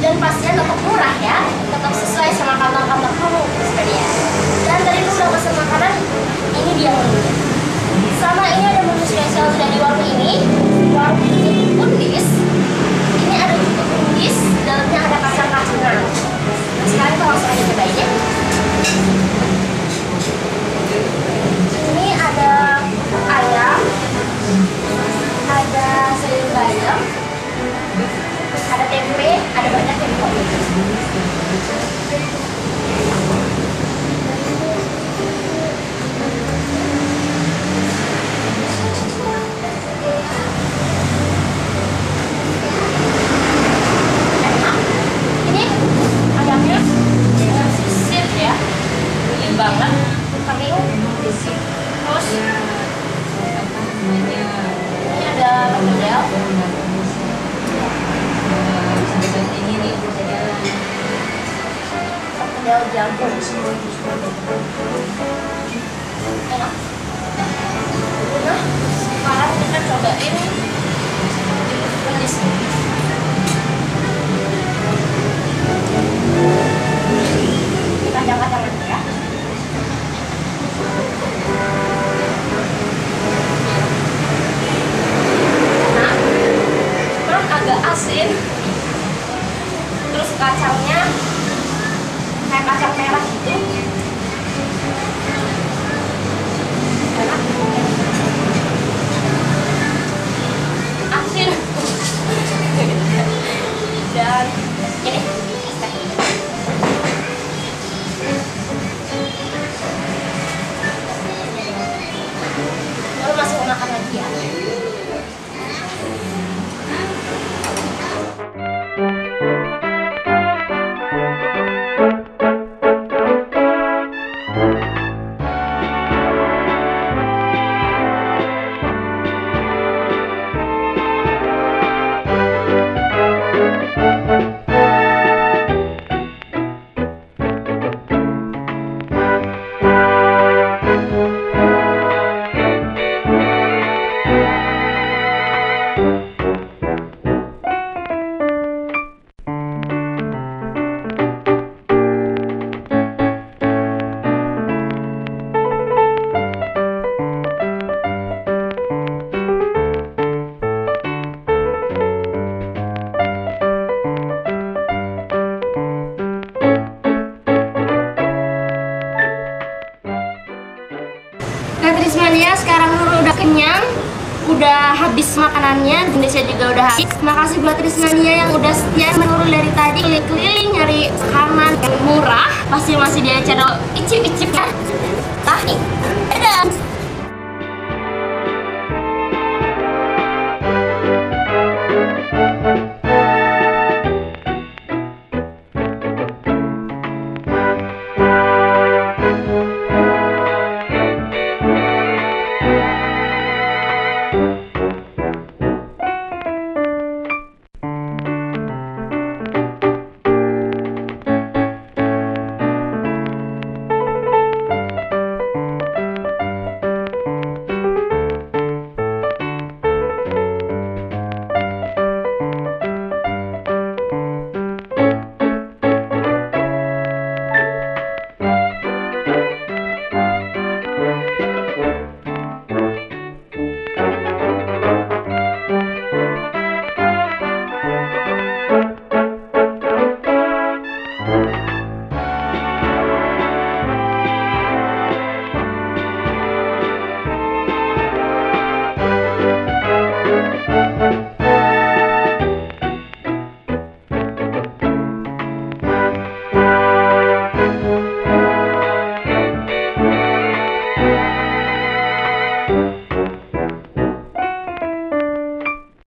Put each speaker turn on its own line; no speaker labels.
dan pastinya tetap murah ya, tetap sesuai sama kantong-kantong kering, terus ini ada model. Model jagung enak. Nah sekarang kita cobain asin terus kacangnya kayak kacang merah gitu Trismania sekarang udah kenyang Udah habis makanannya, Indonesia juga udah habis. Makasih buat Trismania yang udah setia menurul dari tadi. Keliling-keliling nyari makanan yang murah. Pasti masih dia channel icip-icip kan